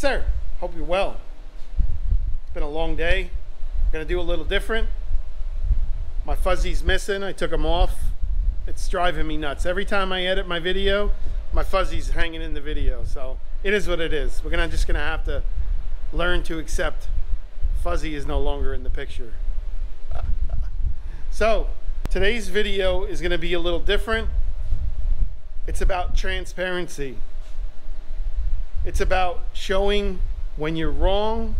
Sir, hope you're well. It's been a long day. I'm Gonna do a little different. My fuzzy's missing. I took them off. It's driving me nuts. Every time I edit my video, my fuzzy's hanging in the video. So it is what it is. We're gonna just gonna have to learn to accept fuzzy is no longer in the picture. so today's video is gonna be a little different. It's about transparency. It's about showing when you're wrong,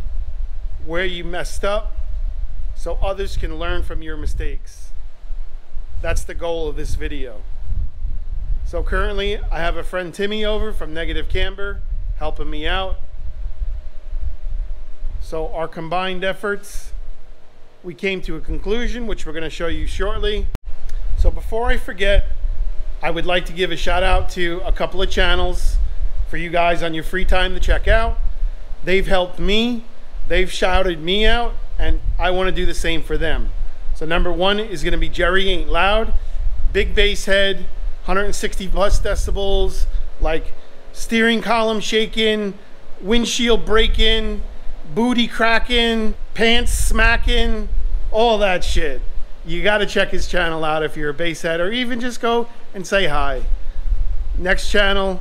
where you messed up, so others can learn from your mistakes. That's the goal of this video. So currently I have a friend Timmy over from Negative Camber helping me out. So our combined efforts, we came to a conclusion, which we're gonna show you shortly. So before I forget, I would like to give a shout out to a couple of channels for you guys on your free time to check out. They've helped me, they've shouted me out, and I want to do the same for them. So number one is going to be Jerry Ain't Loud, big bass head, 160 plus decibels, like steering column shaking, windshield breaking, booty cracking, pants smacking, all that shit. You got to check his channel out if you're a bass head, or even just go and say hi. Next channel,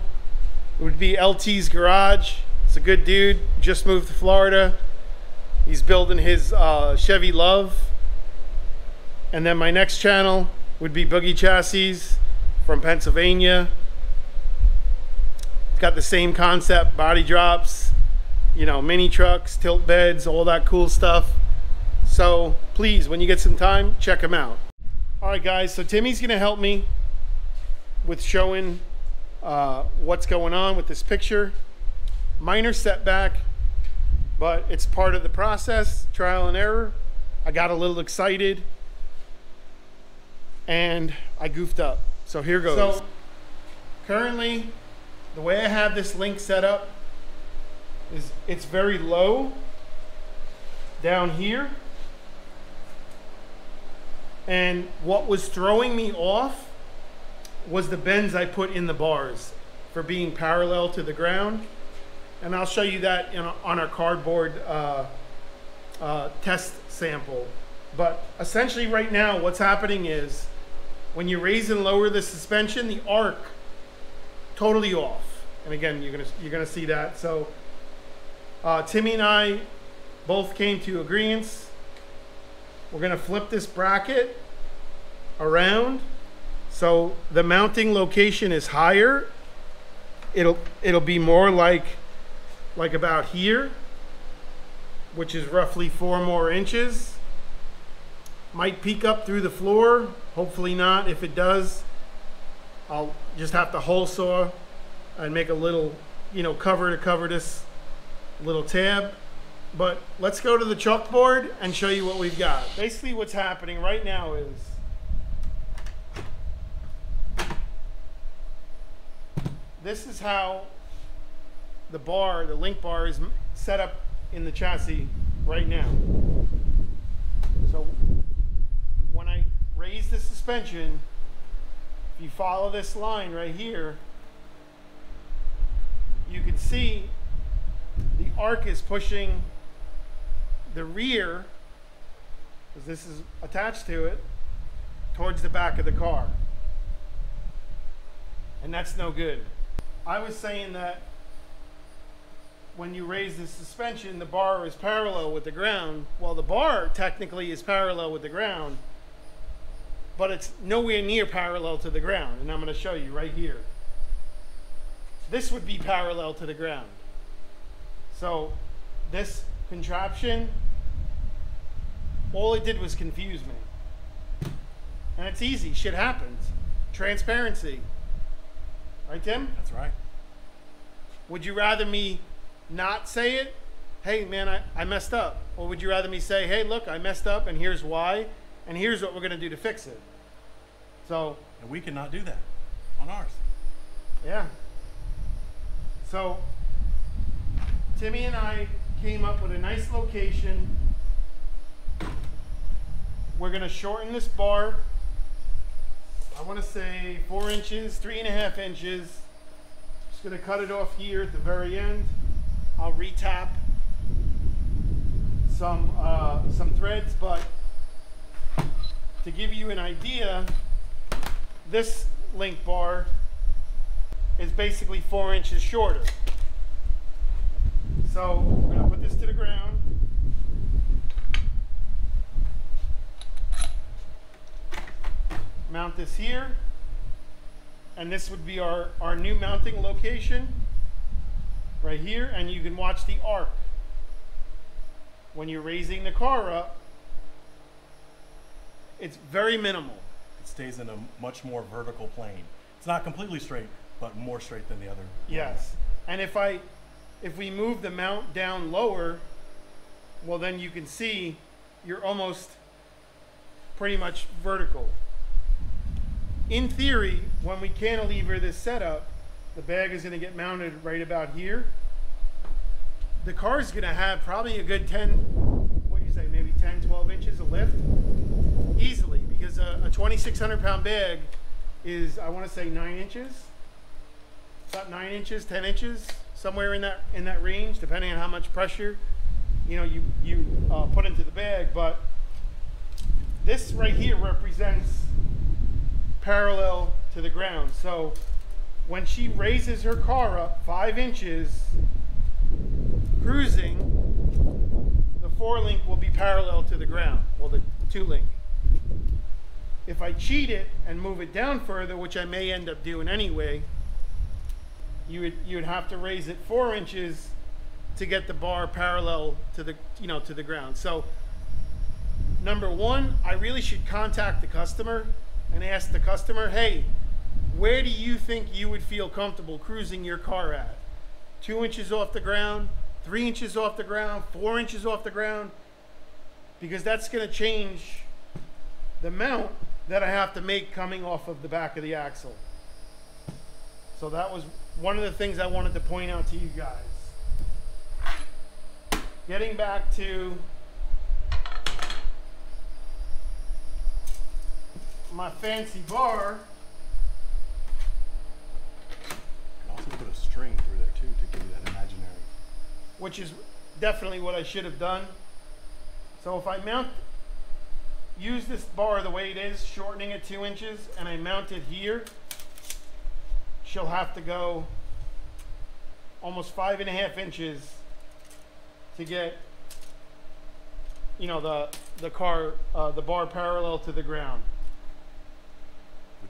it would be LT's Garage. It's a good dude, just moved to Florida. He's building his uh, Chevy LUV. And then my next channel would be Boogie Chassis from Pennsylvania. It's got the same concept, body drops, you know, mini trucks, tilt beds, all that cool stuff. So please, when you get some time, check him out. All right, guys, so Timmy's gonna help me with showing uh, what's going on with this picture. Minor setback, but it's part of the process, trial and error. I got a little excited and I goofed up. So here goes. So currently, the way I have this link set up is it's very low down here. And what was throwing me off was the bends I put in the bars for being parallel to the ground. And I'll show you that a, on our cardboard uh, uh, test sample. But essentially right now what's happening is when you raise and lower the suspension, the arc totally off. And again, you're gonna, you're gonna see that. So uh, Timmy and I both came to agreements. We're gonna flip this bracket around so the mounting location is higher. It'll it'll be more like like about here, which is roughly four more inches. Might peek up through the floor, hopefully not. If it does, I'll just have to hole saw and make a little, you know, cover to cover this little tab. But let's go to the chalkboard and show you what we've got. Basically what's happening right now is this is how the bar, the link bar is set up in the chassis right now. So when I raise the suspension, if you follow this line right here, you can see the arc is pushing the rear, because this is attached to it, towards the back of the car. And that's no good. I was saying that when you raise the suspension, the bar is parallel with the ground. Well, the bar technically is parallel with the ground, but it's nowhere near parallel to the ground. And I'm going to show you right here. This would be parallel to the ground. So this contraption, all it did was confuse me. And it's easy, shit happens. Transparency. Right, Tim? That's right. Would you rather me not say it? Hey, man, I, I messed up. Or would you rather me say, hey, look, I messed up and here's why and here's what we're going to do to fix it? So. And we cannot do that on ours. Yeah. So, Timmy and I came up with a nice location. We're going to shorten this bar I want to say four inches, three and a half inches. Just going to cut it off here at the very end. I'll retap some uh, some threads, but to give you an idea, this link bar is basically four inches shorter. So we're gonna put this to the ground. Mount this here. And this would be our, our new mounting location right here. And you can watch the arc. When you're raising the car up, it's very minimal. It stays in a much more vertical plane. It's not completely straight, but more straight than the other. Yes. And if I, if we move the mount down lower, well then you can see you're almost pretty much vertical. In theory, when we cantilever this setup, the bag is going to get mounted right about here. The car is going to have probably a good 10, what do you say, maybe 10, 12 inches of lift easily because a, a 2,600 pound bag is, I want to say nine inches about nine inches, 10 inches, somewhere in that in that range, depending on how much pressure you know you you uh, put into the bag. But this right here represents parallel to the ground. So when she raises her car up five inches, cruising, the four link will be parallel to the ground. Well, the two link. If I cheat it and move it down further, which I may end up doing anyway, you would you would have to raise it four inches to get the bar parallel to the you know to the ground. So number one, I really should contact the customer and ask the customer, hey, where do you think you would feel comfortable cruising your car at? Two inches off the ground, three inches off the ground, four inches off the ground, because that's going to change the mount that I have to make coming off of the back of the axle. So that was one of the things I wanted to point out to you guys. Getting back to my fancy bar. Can also put a string through there too to give you that imaginary. which is definitely what I should have done. So if I mount, use this bar the way it is, shortening it two inches, and I mount it here, she'll have to go almost five and a half inches to get, you know, the, the car, uh, the bar parallel to the ground.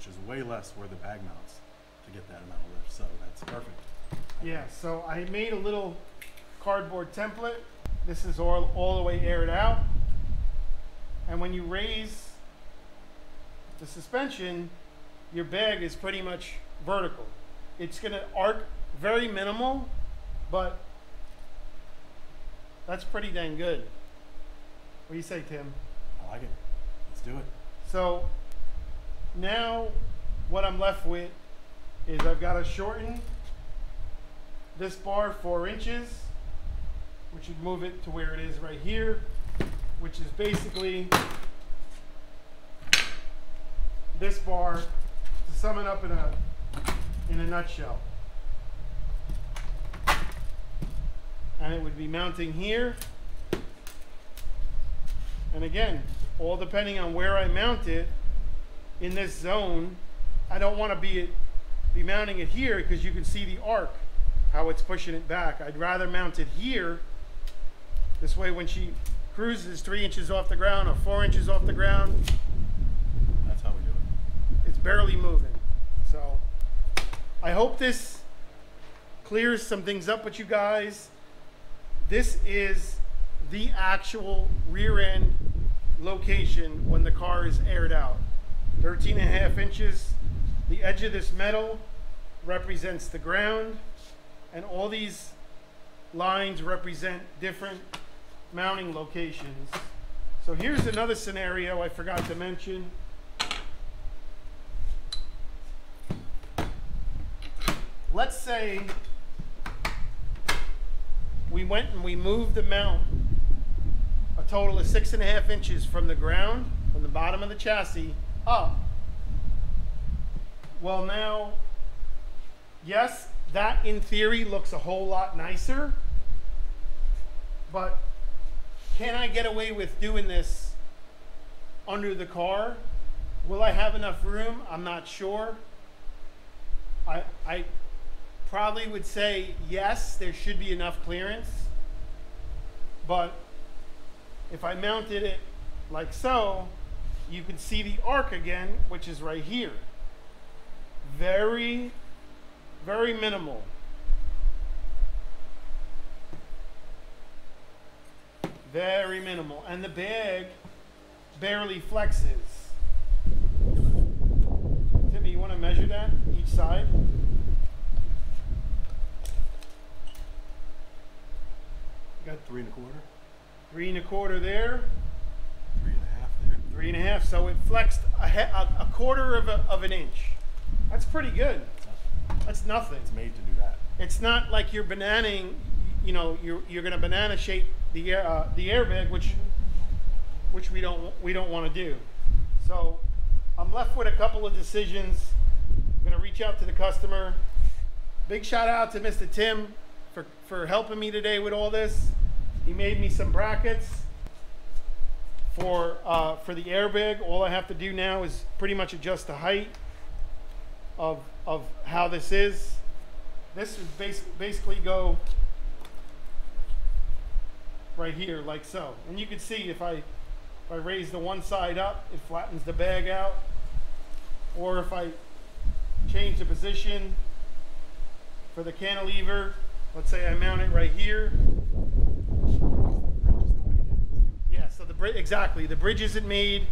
Is way less where the bag mounts to get that amount of lift. So that's perfect. Yeah, so I made a little cardboard template. This is all, all the way aired out. And when you raise the suspension, your bag is pretty much vertical. It's gonna arc very minimal, but that's pretty dang good. What do you say, Tim? I like it. Let's do it. So now what I'm left with is I've got to shorten this bar four inches, which would move it to where it is right here, which is basically this bar to sum it up in a in a nutshell. And it would be mounting here. And again, all depending on where I mount it in this zone, I don't want to be be mounting it here because you can see the arc, how it's pushing it back. I'd rather mount it here. This way when she cruises three inches off the ground or four inches off the ground, That's how we do it. it's barely moving. So I hope this clears some things up with you guys. This is the actual rear end location when the car is aired out. 13 and a half inches. The edge of this metal represents the ground and all these lines represent different mounting locations. So here's another scenario I forgot to mention. let's say we went and we moved the mount a total of six and a half inches from the ground, from the bottom of the chassis up. Well, now, yes, that in theory looks a whole lot nicer, But can I get away with doing this under the car? Will I have enough room? I'm not sure. I, I probably would say yes, there should be enough clearance. But if I mounted it like so, you can see the arc again, which is right here. Very, very minimal. Very minimal. And the bag barely flexes. Timmy, you want to measure that each side? Got three and a quarter, Three and a quarter there, three and a half there. Three and a half. So it flexed a, a, a quarter of, a, of an inch. That's pretty good. That's nothing. It's made to do that. It's not like you're bananing, you know, you're, you're gonna banana shape the air, uh, the airbag, which, which we don't, we don't wanna do. So I'm left with a couple of decisions. I'm gonna reach out to the customer. Big shout out to Mr. Tim for, for helping me today with all this. He made me some brackets for, uh, for the airbag. All I have to do now is pretty much adjust the height of, of how this is. This would bas- basically go right here like so. And you can see if I, if I raise the one side up, it flattens the bag out. Or if I change the position for the cantilever, let's say I mount it right here. Yeah, so the exactly, the bridge isn't made.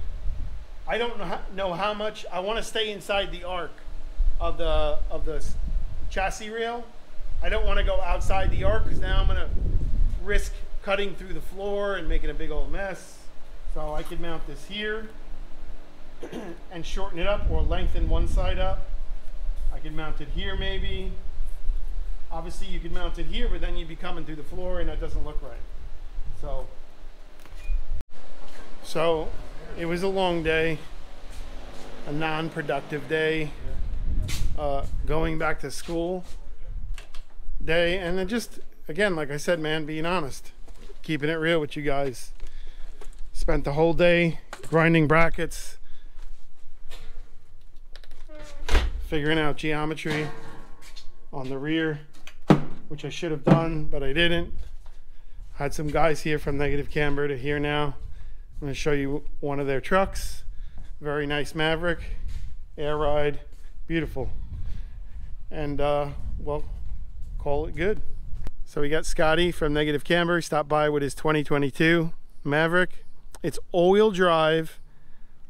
I don't know how, know how much, I want to stay inside the arc of the, of the chassis rail. I don't want to go outside the arc because now I'm going to risk cutting through the floor and making a big old mess. So I could mount this here and shorten it up or lengthen one side up. I could mount it here maybe. Obviously you could mount it here, but then you'd be coming through the floor and that doesn't look right. So it was a long day, a non-productive day, uh, going back to school day, and then just again, like I said, man, being honest, keeping it real with you guys. Spent the whole day grinding brackets, figuring out geometry on the rear, which I should have done, but I didn't. Had some guys here from Negative Camber to here now. I'm going to show you one of their trucks. Very nice Maverick, air ride, beautiful. And uh, well, call it good. So we got Scotty from Negative Camber. He stopped by with his 2022 Maverick. It's all-wheel drive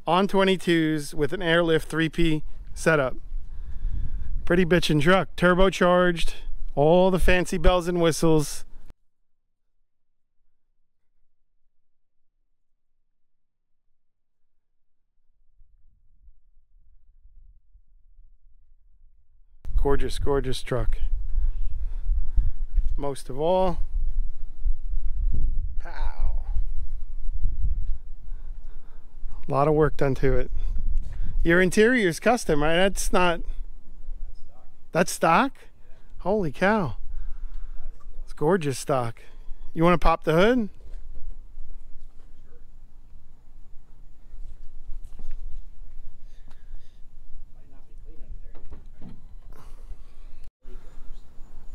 on 22s with an airlift 3P setup. Pretty bitchin' truck, turbocharged, all the fancy bells and whistles. Gorgeous, gorgeous truck. Most of all, pow. A lot of work done to it. Your interior is custom, right? That's not. That's stock? Holy cow. It's gorgeous stock. You want to pop the hood?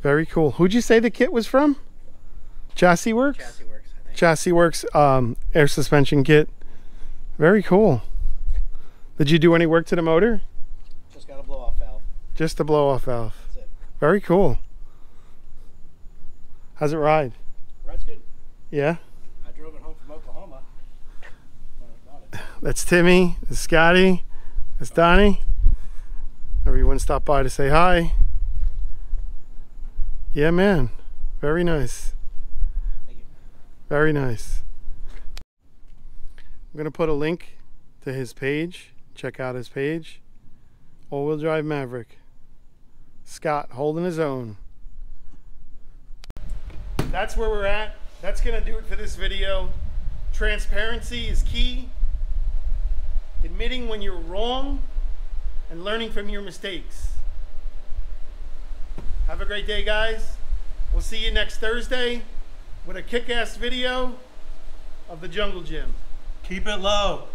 Very cool. Who'd you say the kit was from? Chassis Works? Chassis works, I think. Chassis Works um, air suspension kit. Very cool. Did you do any work to the motor? Just got a blow off valve. Just the blow off valve. That's it. Very cool. How's it ride? Ride's good. Yeah? I drove it home from Oklahoma. got it. That's Timmy. That's Scotty. That's Donnie. Everyone stopped by to say hi. Yeah, man. Very nice. Thank you. Very nice. I'm going to put a link to his page. Check out his page. All wheel drive Maverick. Scott holding his own. That's where we're at. That's going to do it for this video. Transparency is key. Admitting when you're wrong and learning from your mistakes. Have a great day, guys. We'll see you next Thursday. with a kick-ass video of the jungle gym. Keep it low.